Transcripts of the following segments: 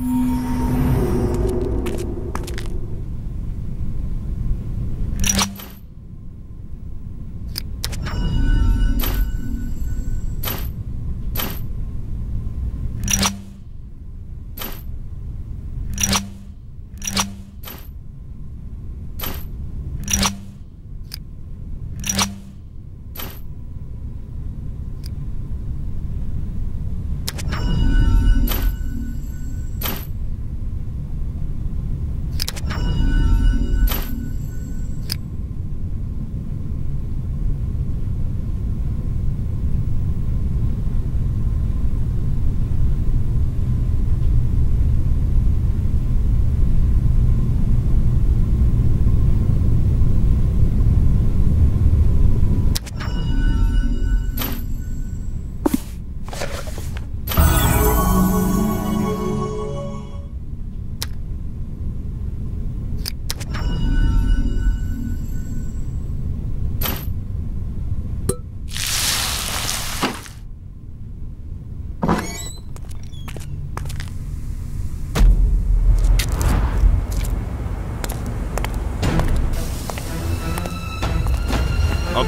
Mm.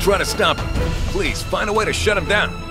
Try to stop him. Please, find a way to shut him down.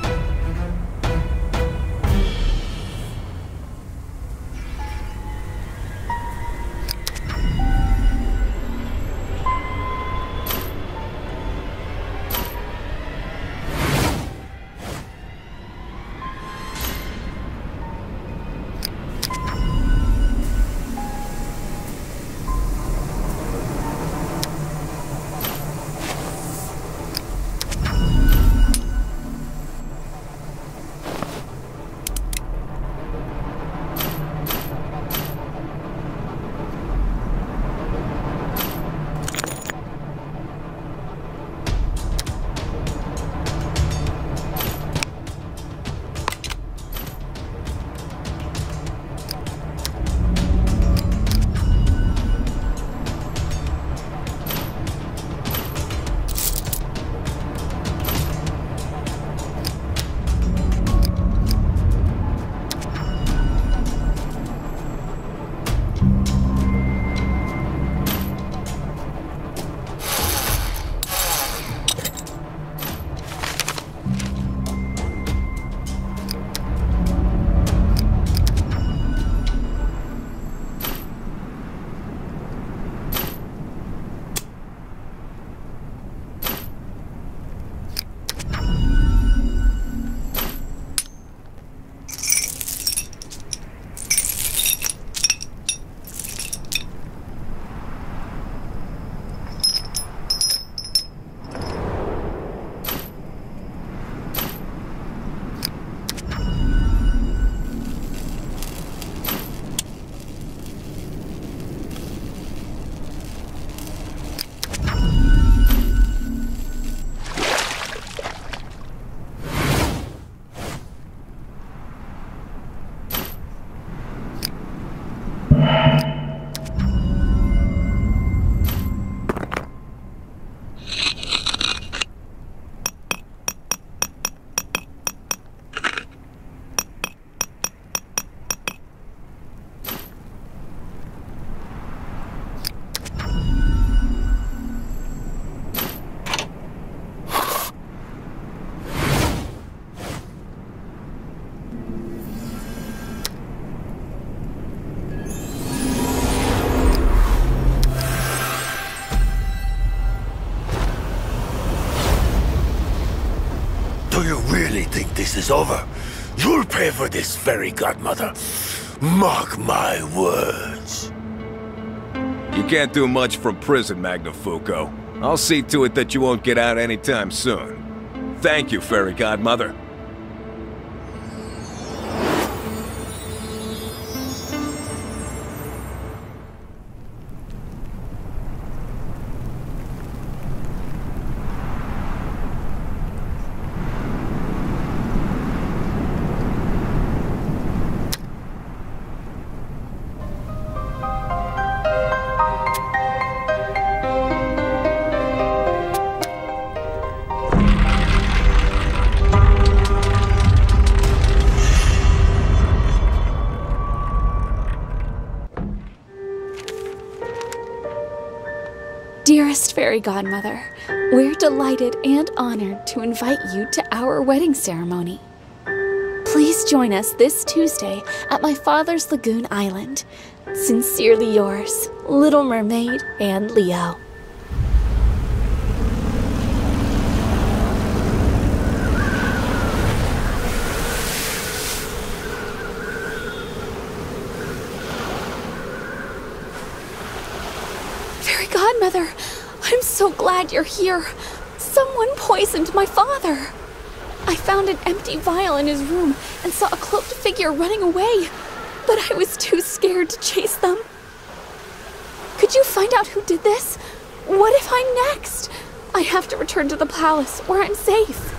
This is over? You'll pay for this, fairy godmother. Mark my words. You can't do much from prison, Magnifico. I'll see to it that you won't get out anytime soon. Thank you, Fairy Godmother. Dearest Fairy Godmother, we're delighted and honored to invite you to our wedding ceremony. Please join us this Tuesday at my father's Lagoon Island. Sincerely yours, Little Mermaid and Leo. Fairy Godmother, I'm so glad you're here. Someone poisoned my father. I found an empty vial in his room and saw a cloaked figure running away, but I was too scared to chase them. Could you find out who did this? What if I'm next? I have to return to the palace where I'm safe.